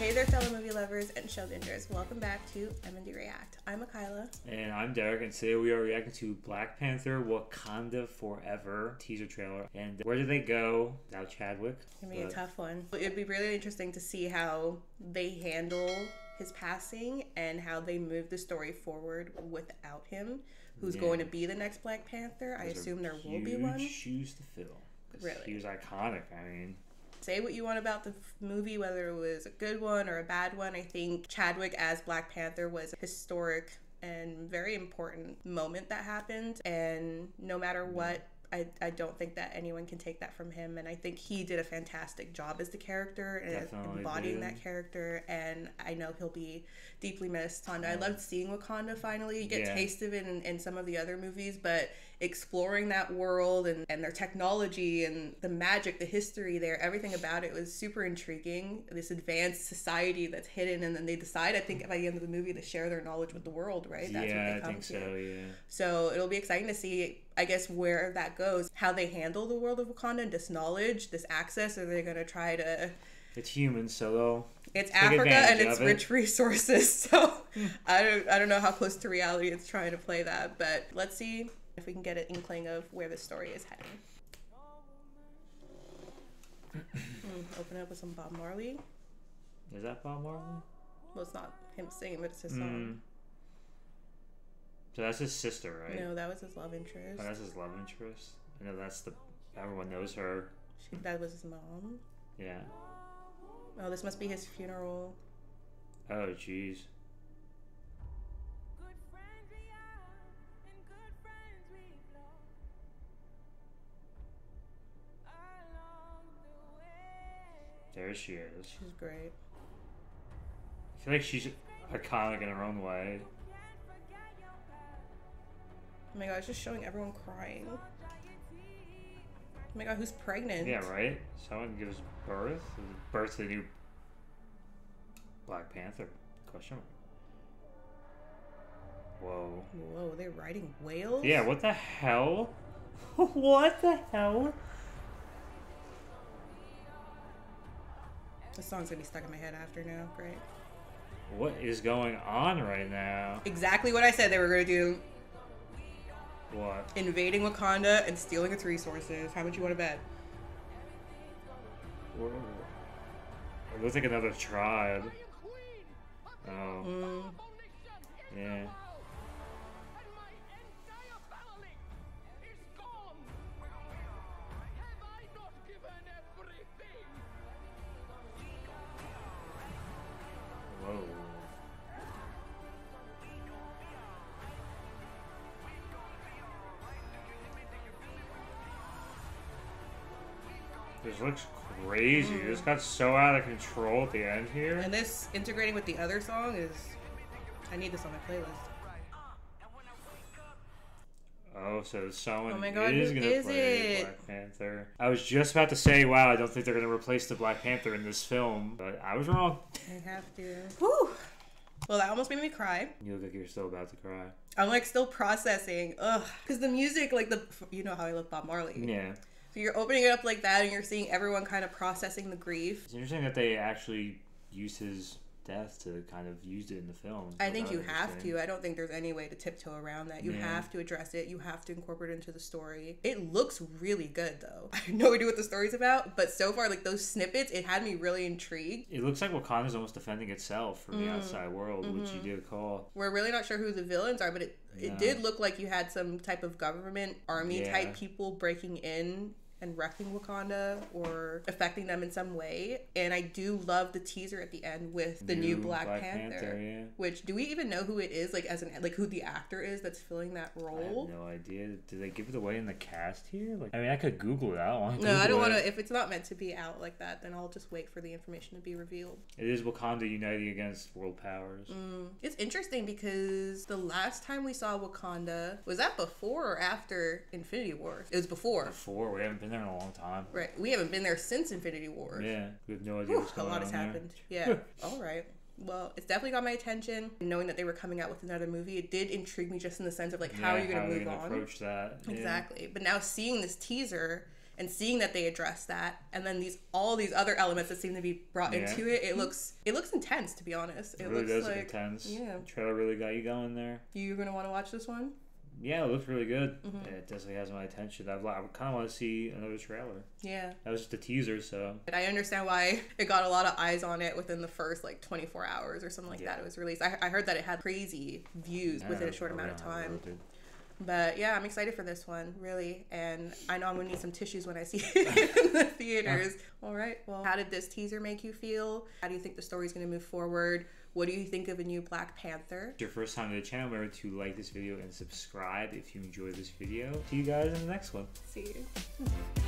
Hey there, fellow movie lovers and show bingers. Welcome back to M&D React. I'm Makyla. And I'm Derek, and today we are reacting to Black Panther Wakanda Forever teaser trailer. And where do they go without Chadwick? It's gonna be a tough one. It'd be really interesting to see how they handle his passing and how they move the story forward without him. Who's Yeah. going to be the next Black Panther? I Those are assume there will be one. shoes to fill. Really? He was iconic. I mean, Say what you want about the movie, whether it was a good one or a bad one. I think Chadwick as Black Panther was a historic and very important moment that happened. And no matter what, I, I don't think that anyone can take that from him. And I think he did a fantastic job as the character and Definitely embodying did. that character. And I know he'll be deeply missed. Wakanda. I loved seeing Wakanda finally. You get Yeah. taste of it in, in some of the other movies, but exploring that world and, and their technology and the magic, the history there, everything about it was super intriguing. This advanced society that's hidden, and then they decide, I think, by the end of the movie, to share their knowledge with the world, right? yeah, I think so. Yeah. So it'll be exciting to see, I guess, where that goes, how they handle the world of Wakanda and this knowledge, this access. Are they going to try to? It's human, so they'll It's Africa and it's it. rich resources, so I don't I don't know how close to reality it's trying to play that, but let's see if we can get an inkling of where the story is heading. Mm, open up with some Bob Marley. Is that Bob Marley? Well, it's not him singing, but it's his Mm. song. So that's his sister, right? No, that was his love interest. Oh, that's his love interest. I know that's the everyone knows her. She, that was his mom. Yeah. Oh, this must be his funeral. Oh, jeez. Good friends we are, and good friends we've lost along the way. There she is. She's great. I feel like she's iconic in her own way. Oh my god, it's just showing everyone crying. Oh dry your tears. my god, who's pregnant? Yeah, right? Someone gives birth? Birth to the new Black Panther? Question mark. Whoa. Whoa, they're riding whales? Yeah, what the hell? what the hell? This song's gonna be stuck in my head after now. Great. What is going on right now? Exactly what I said they were gonna do. What? Invading Wakanda and stealing its resources. How much you want to bet? Whoa. It looks like another tribe. Oh, Mm, This looks crazy. This got so out of control at the end here. and this integrating with the other song is. I need this on my playlist. Oh, so someone Oh my God, is gonna is play it? Black Panther. I was just about to say, wow, I don't think they're gonna replace the Black Panther in this film, but I was wrong. I have to. Whew. Well, that almost made me cry. You look like you're still about to cry. I'm like still processing. Ugh. Because the music, like the. You know how I love Bob Marley. Yeah. So you're opening it up like that and you're seeing everyone kind of processing the grief. It's interesting that they actually used his death to kind of use it in the film. I think you have to. I don't think there's any way to tiptoe around that. You Yeah. have to address it. You have to incorporate it into the story. It looks really good though. I have no idea what the story's about, but so far, like those snippets, it had me really intrigued. It looks like Wakanda's almost defending itself from Mm. the outside world, which Mm-hmm. you did call. We're really not sure who the villains are, but it it did look like you had some type of government army Yeah. type people breaking in and wrecking Wakanda or affecting them in some way. And I do love the teaser at the end with the new, New Black, Black Panther. Panther, yeah. Which do we even know who it is? Like as an like who the actor is that's filling that I role? have no idea. Did they give it away in the cast here? Like, I mean, I could Google it. I don't want. No, I don't want to. If it's not meant to be out like that, then I'll just wait for the information to be revealed. It is Wakanda uniting against world powers. Mm. It's interesting because the last time we saw Wakanda was that before or after Infinity War? It was before. Before we haven't been there in a long time. Right. We haven't been there since Infinity Wars. Yeah, we have no idea Whew, what's a lot on has there. happened. Yeah. All right. Well, it's definitely got my attention. Knowing that they were coming out with another movie, it did intrigue me just in the sense of like, how are you going to move gonna on? approach that? Yeah. Exactly. But now seeing this teaser and seeing that they address that and then these all these other elements that seem to be brought Yeah. into it it looks it looks intense to be honest it, It really looks does like intense. yeah. The trailer really got you going there. you're gonna want to watch this one Yeah, it looks really good. Mm-hmm. It definitely has my attention. I've, I kind of want to see another trailer. yeah That was just a teaser, so And I understand why it got a lot of eyes on it within the first like 24 hours or something like Yeah. that. It was released. I, I heard that it had crazy views within a short amount of time. But yeah, I'm excited for this one, really. And I know I'm gonna need some tissues when I see it in the theaters. All right. Well, how did this teaser make you feel? How do you think the story's gonna move forward? What do you think of a new Black Panther? If it's your first time to the channel, remember to like this video and subscribe if you enjoyed this video. See you guys in the next one. See you.